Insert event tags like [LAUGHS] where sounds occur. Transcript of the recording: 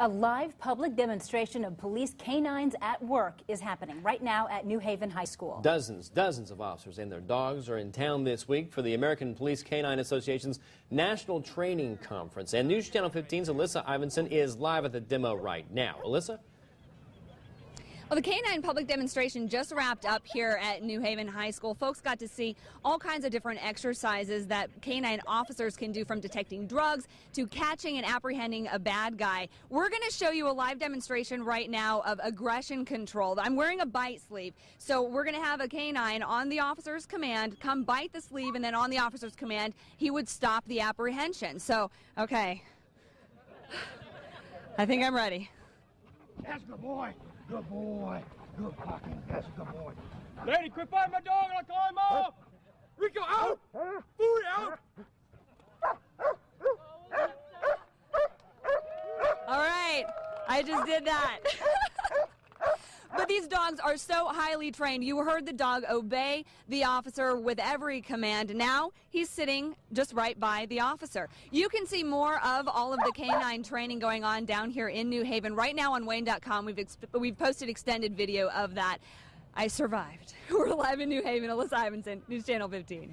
A live public demonstration of police canines at work is happening right now at New Haven High School. Dozens, dozens of officers and their dogs are in town this week for the American Police Canine Association's National Training Conference. And News Channel 15's Alyssa Ivanson is live at the demo right now. Alyssa? Well, the Canine public demonstration just wrapped up here at New Haven High School. Folks got to see all kinds of different exercises that canine officers can do from detecting drugs to catching and apprehending a bad guy. We're going to show you a live demonstration right now of aggression control. I'm wearing a bite sleeve, so we're going to have a canine on the officer's command come bite the sleeve, and then on the officer's command, he would stop the apprehension. So, okay. [SIGHS] I think I'm ready. That's a good boy. Good boy. Good fucking. That's a good boy. Lady, quit fighting my dog and I'll call him off! Rico, out! Food out! All right, I just did that. [LAUGHS] These dogs are so highly trained. You heard the dog obey the officer with every command. Now he's sitting just right by the officer. You can see more of all of the canine training going on down here in New Haven. Right now on WANE.com, we've, we've posted extended video of that. I survived. [LAUGHS] We're live in New Haven. Alyssa Ivanson, News Channel 15.